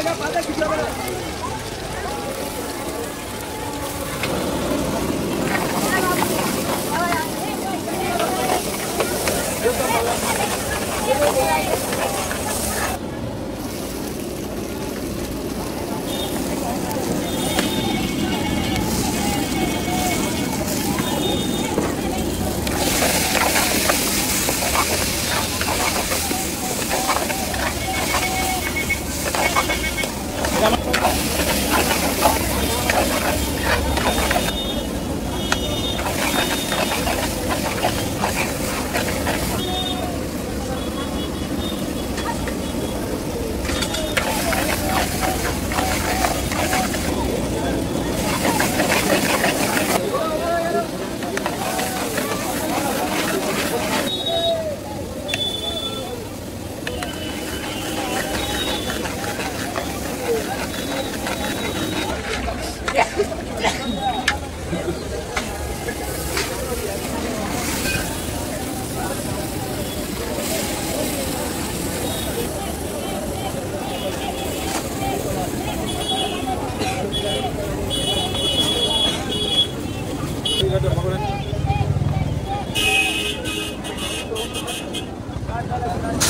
Acá, para acá, あっ!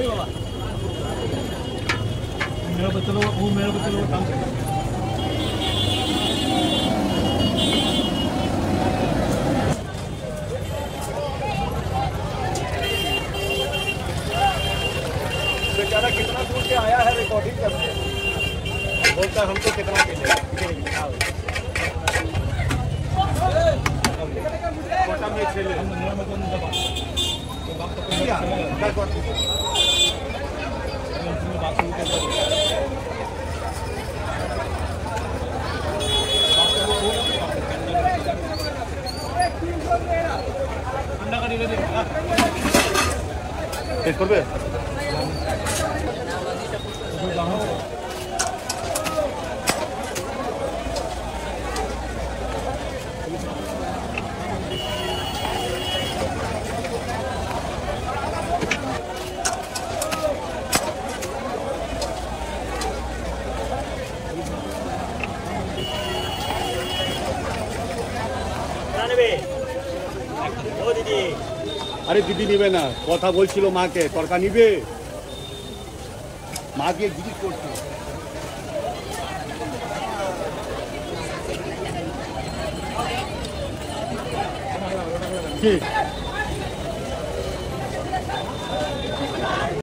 मेरा बच्चा वो मेरा बच्चा लोग काम करेगा बेचारा कितना दूर से आया है रिकॉर्डिंग करने बोलता हमको कितना छोटा में खेले ¿Quieres volver? আরে দিদি নিবে না কথা বলছিল মাকে তরকা নিবে? মা গিয়ে জিজ্ঞেস করছে। কি?